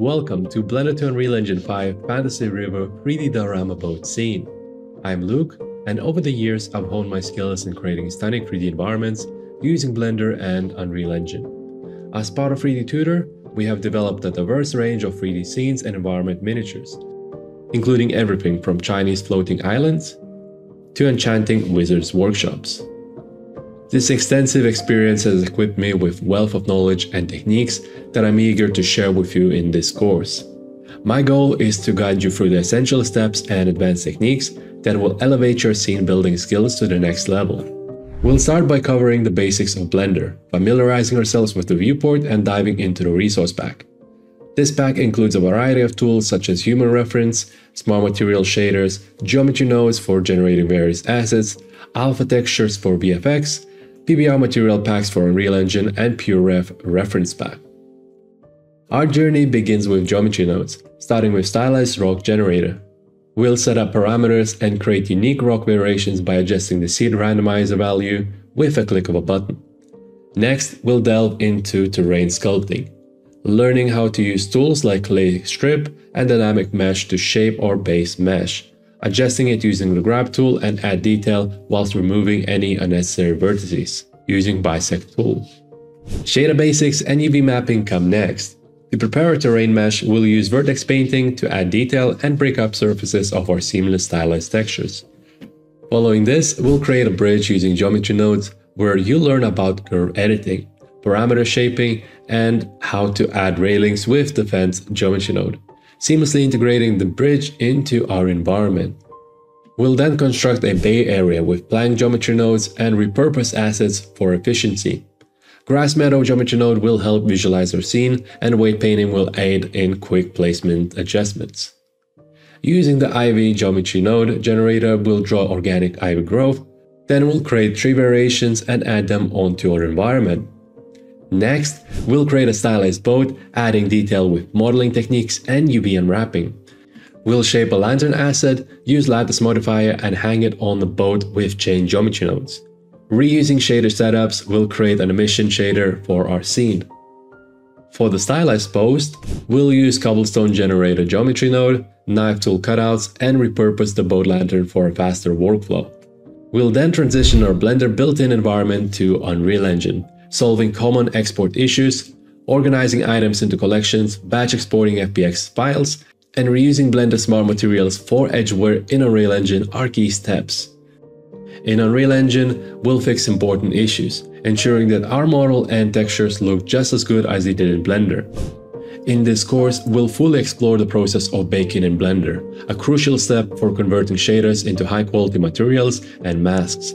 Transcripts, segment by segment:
Welcome to Blender to Unreal Engine 5 Fantasy River 3D diorama boat scene. I'm Luke, and over the years I've honed my skills in creating stunning 3D environments using Blender and Unreal Engine. As part of 3D Tudor, we have developed a diverse range of 3D scenes and environment miniatures, including everything from Chinese floating islands to enchanting wizards workshops. This extensive experience has equipped me with wealth of knowledge and techniques that I'm eager to share with you in this course. My goal is to guide you through the essential steps and advanced techniques that will elevate your scene building skills to the next level. We'll start by covering the basics of Blender, familiarizing ourselves with the viewport and diving into the resource pack. This pack includes a variety of tools such as human reference, smart material shaders, geometry nodes for generating various assets, alpha textures for VFX, PBR material packs for Unreal Engine, and PureRef reference pack. Our journey begins with geometry nodes, starting with stylized rock generator. We'll set up parameters and create unique rock variations by adjusting the seed randomizer value with a click of a button. Next, we'll delve into terrain sculpting, learning how to use tools like clay strip and dynamic mesh to shape our base mesh adjusting it using the grab tool and add detail whilst removing any unnecessary vertices using bisect tool. Shader basics and UV mapping come next. To prepare a terrain mesh, we'll use vertex painting to add detail and break up surfaces of our seamless stylized textures. Following this, we'll create a bridge using geometry nodes where you'll learn about curve editing, parameter shaping, and how to add railings with the fence geometry node seamlessly integrating the bridge into our environment. We'll then construct a bay area with blank geometry nodes and repurpose assets for efficiency. Grass Meadow geometry node will help visualize our scene, and weight painting will aid in quick placement adjustments. Using the ivy geometry node generator, we'll draw organic ivy growth, then we'll create tree variations and add them onto our environment. Next, we'll create a stylized boat, adding detail with modeling techniques and UV unwrapping. We'll shape a lantern asset, use lattice modifier and hang it on the boat with chain geometry nodes. Reusing shader setups, we'll create an emission shader for our scene. For the stylized post, we'll use cobblestone generator geometry node, knife tool cutouts, and repurpose the boat lantern for a faster workflow. We'll then transition our Blender built-in environment to Unreal Engine, solving common export issues, organizing items into collections, batch exporting FBX files, and reusing Blender Smart Materials for edge wear in Unreal Engine are key steps. In Unreal Engine, we'll fix important issues, ensuring that our model and textures look just as good as they did in Blender. In this course, we'll fully explore the process of baking in Blender, a crucial step for converting shaders into high-quality materials and masks.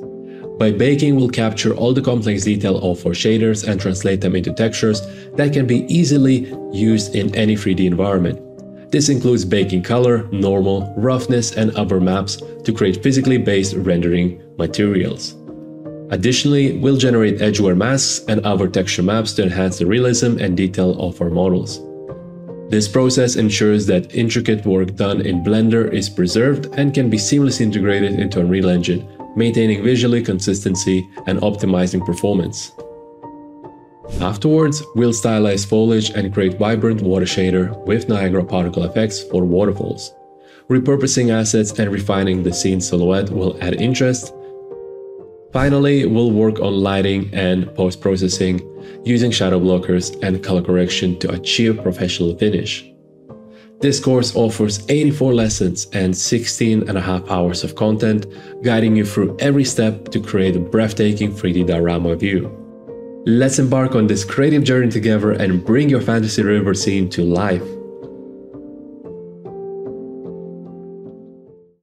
By baking, we'll capture all the complex detail of our shaders and translate them into textures that can be easily used in any 3D environment. This includes baking color, normal, roughness, and other maps to create physically based rendering materials. Additionally, we'll generate edge wear masks and other texture maps to enhance the realism and detail of our models. This process ensures that intricate work done in Blender is preserved and can be seamlessly integrated into Unreal Engine, maintaining visually consistency and optimizing performance. Afterwards, we'll stylize foliage and create vibrant water shader with Niagara particle effects for waterfalls. Repurposing assets and refining the scene silhouette will add interest. Finally, we'll work on lighting and post-processing using shadow blockers and color correction to achieve professional finish. This course offers 84 lessons and 16 and a half hours of content, guiding you through every step to create a breathtaking 3D diorama view. Let's embark on this creative journey together and bring your fantasy river scene to life.